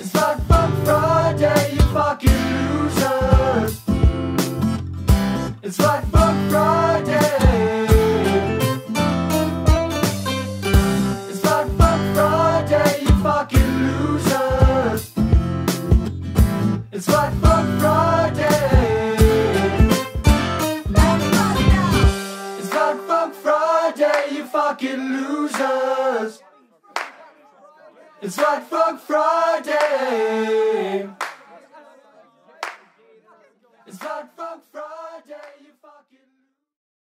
It's Fat Fuck Friday, you fucking losers. It's Fat Fuck Friday. It's Fat Fuck Friday, you fucking losers. It's Fat Fuck Friday. It's Fat Fuck Friday, you fucking losers. It's Fat Fuck Friday. It's Fat Fuck Friday, you fucking.